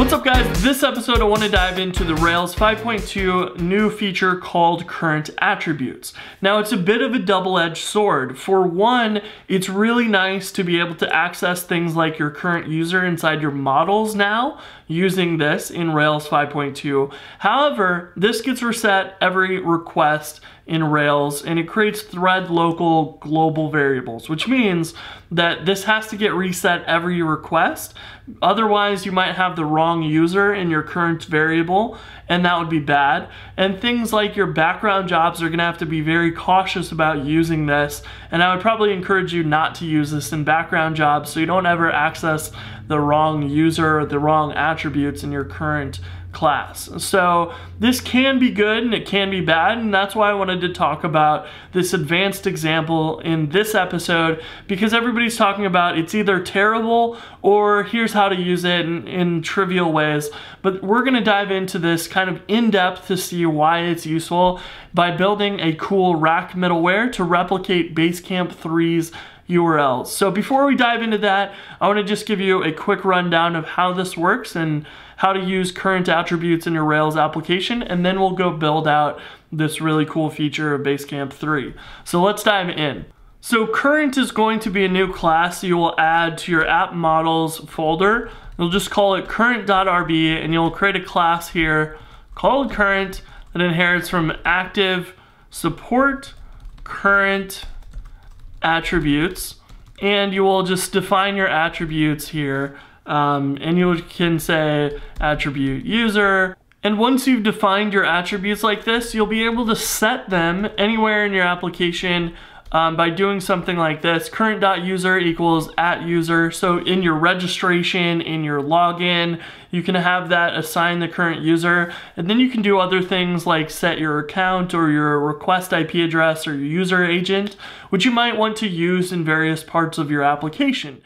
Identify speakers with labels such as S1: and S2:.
S1: What's up guys? This episode I want to dive into the Rails 5.2 new feature called current attributes. Now it's a bit of a double-edged sword. For one, it's really nice to be able to access things like your current user inside your models now using this in Rails 5.2. However, this gets reset every request in Rails and it creates thread local global variables, which means that this has to get reset every request. Otherwise, you might have the wrong user in your current variable and that would be bad. And things like your background jobs are gonna have to be very cautious about using this. And I would probably encourage you not to use this in background jobs so you don't ever access the wrong user or the wrong attributes in your current class. So this can be good and it can be bad and that's why I wanted to talk about this advanced example in this episode because everybody's talking about it's either terrible or here's how to use it in, in trivial ways. But we're gonna dive into this kind of in depth to see why it's useful by building a cool rack middleware to replicate Basecamp 3's URLs. So before we dive into that, I wanna just give you a quick rundown of how this works and how to use current attributes in your Rails application, and then we'll go build out this really cool feature of Basecamp 3. So let's dive in. So current is going to be a new class you will add to your app models folder. You'll just call it current.rb and you'll create a class here called current that inherits from active support current attributes and you will just define your attributes here um, and you can say attribute user. And once you've defined your attributes like this, you'll be able to set them anywhere in your application um, by doing something like this. Current.user equals at user. So in your registration, in your login, you can have that assign the current user. And then you can do other things like set your account or your request IP address or your user agent, which you might want to use in various parts of your application.